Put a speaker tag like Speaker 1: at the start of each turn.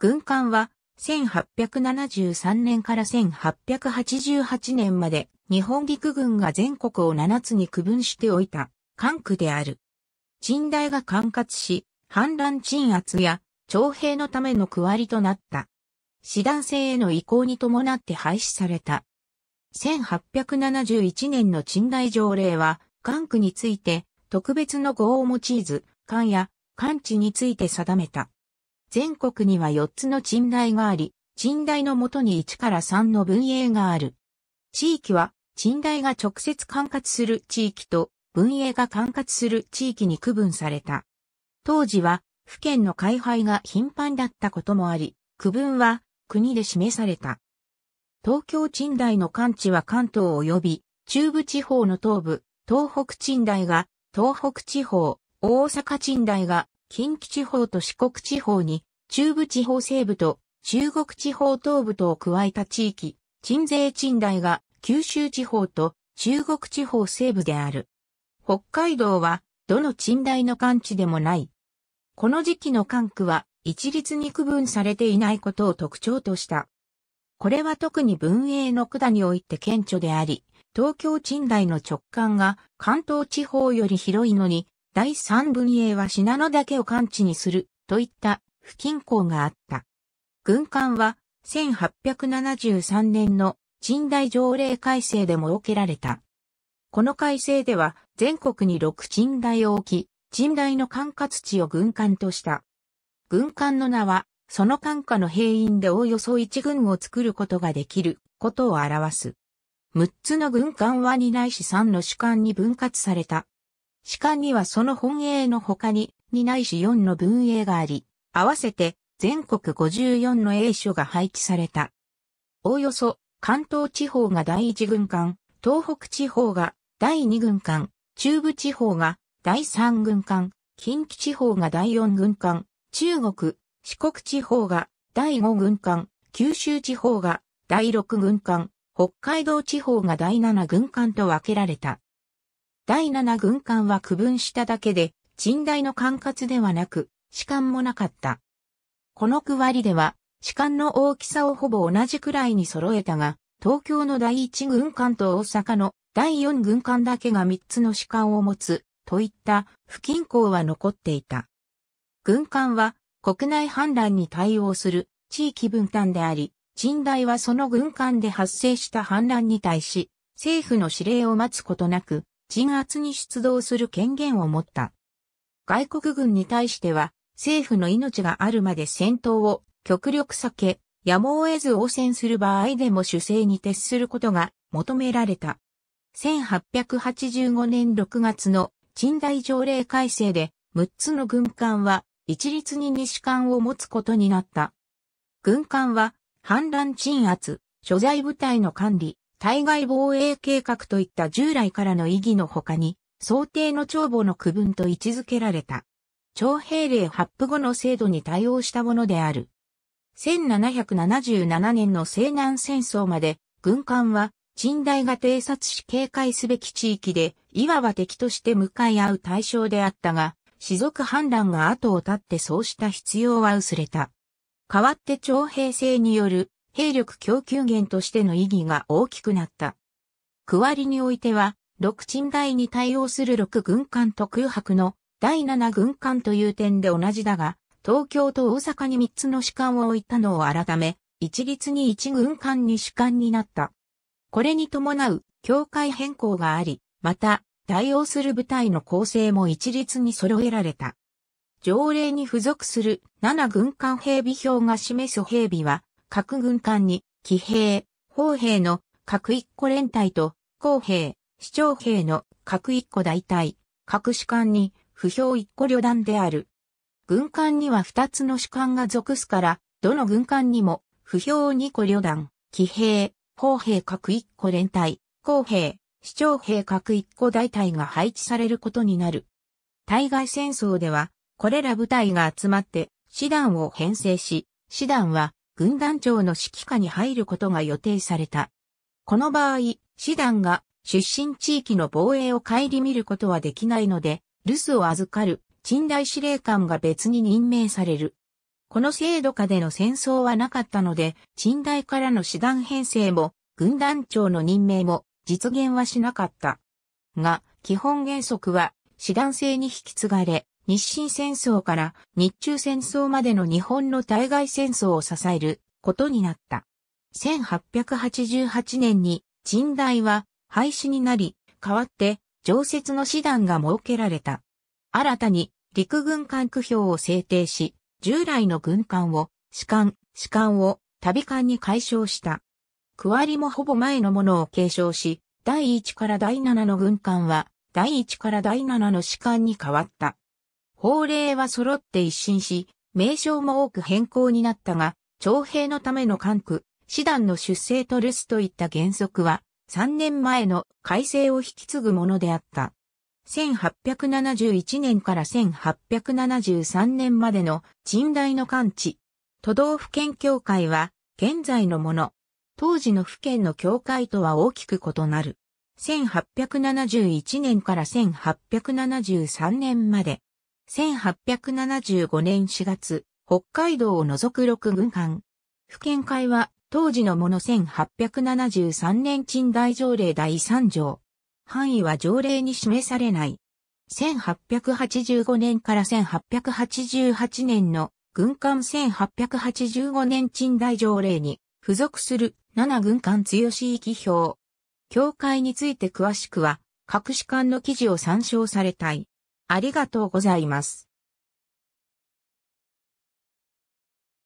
Speaker 1: 軍艦は1873年から1888年まで日本陸軍が全国を7つに区分しておいた管区である。陳大が管轄し、反乱鎮圧や徴兵のための区割りとなった。師団制への移行に伴って廃止された。1871年の陳大条例は、管区について特別の語を用いず、管や管地について定めた。全国には4つの陳大があり、陳大のもとに1から3の分営がある。地域は、陳大が直接管轄する地域と、分営が管轄する地域に区分された。当時は、府県の開廃が頻繁だったこともあり、区分は国で示された。東京陳大の関地は関東及び中部地方の東部、東北陳大が東北地方、大阪陳大が近畿地方と四国地方に中部地方西部と中国地方東部とを加えた地域、鎮西鎮大が九州地方と中国地方西部である。北海道はどの鎮大の関地でもない。この時期の関区は一律に区分されていないことを特徴とした。これは特に文英の管において顕著であり、東京鎮大の直感が関東地方より広いのに、第三文英は信濃だけを関地にするといった不均衡があった。軍艦は1873年の鎮大条例改正で設けられた。この改正では全国に6鎮大を置き、鎮大の管轄地を軍艦とした。軍艦の名は、その管下の兵員でおおよそ一軍を作ることができることを表す。6つの軍艦は2ないし3の主艦に分割された。主艦にはその本営の他に2ないし4の分営があり、合わせて全国54の営所が配置された。おおよそ関東地方が第一軍艦、東北地方が第二軍艦、中部地方が第三軍艦、近畿地方が第四軍艦、中国、四国地方が第五軍艦、九州地方が第六軍艦、北海道地方が第七軍艦と分けられた。第七軍艦は区分しただけで、鎮大の管轄ではなく、士官もなかった。この区割りでは、士官の大きさをほぼ同じくらいに揃えたが、東京の第一軍艦と大阪の第四軍艦だけが三つの士官を持つ、といった不均衡は残っていた。軍艦は国内反乱に対応する地域分担であり、陳大はその軍艦で発生した反乱に対し、政府の指令を待つことなく、鎮圧に出動する権限を持った。外国軍に対しては、政府の命があるまで戦闘を極力避け、やむを得ず応戦する場合でも主勢に徹することが求められた。1885年6月の鎮大条例改正で6つの軍艦は一律に西艦を持つことになった。軍艦は反乱鎮圧、所在部隊の管理、対外防衛計画といった従来からの意義の他に、想定の帳簿の区分と位置づけられた。徴兵令発布後の制度に対応したものである。1777年の西南戦争まで、軍艦は、鎮大が偵察し警戒すべき地域で、いわば敵として向かい合う対象であったが、士族反乱が後を絶ってそうした必要は薄れた。代わって徴兵制による兵力供給源としての意義が大きくなった。区割りにおいては、六鎮大に対応する六軍艦と空白の第七軍艦という点で同じだが、東京と大阪に三つの士官を置いたのを改め、一律に一軍艦に士官になった。これに伴う境界変更があり、また、対応する部隊の構成も一律に揃えられた。条例に付属する七軍艦兵備表が示す兵備は、各軍艦に、騎兵、砲兵の各一個連隊と、公兵、市長兵の各一個大隊、各士官に、不評一個旅団である。軍艦には二つの士官が属すから、どの軍艦にも、不評二個旅団、騎兵、砲兵各一個連隊、公兵、市長兵各一個大隊が配置されることになる。対外戦争では、これら部隊が集まって、師団を編成し、師団は軍団長の指揮下に入ることが予定された。この場合、師団が出身地域の防衛を顧みることはできないので、留守を預かる、鎮大司令官が別に任命される。この制度下での戦争はなかったので、陳代からの師団編成も、軍団長の任命も実現はしなかった。が、基本原則は、師団制に引き継がれ、日清戦争から日中戦争までの日本の対外戦争を支えることになった。1888年に陳代は廃止になり、代わって常設の師団が設けられた。新たに陸軍管区表を制定し、従来の軍艦を、士官、士官を旅艦に解消した。区割りもほぼ前のものを継承し、第1から第7の軍艦は、第1から第7の士官に変わった。法令は揃って一新し、名称も多く変更になったが、徴兵のための管区、師団の出生と留守といった原則は、3年前の改正を引き継ぐものであった。1871年から1873年までの近代の完治。都道府県協会は現在のもの。当時の府県の協会とは大きく異なる。1871年から1873年まで。1875年4月、北海道を除く6軍艦。府県会は当時のもの1873年賃大条例第3条。範囲は条例に示されない。1885年から1888年の軍艦1885年賃大条例に付属する7軍艦強し域表。協会について詳しくは各士官の記事を参照されたい。ありがとうございます。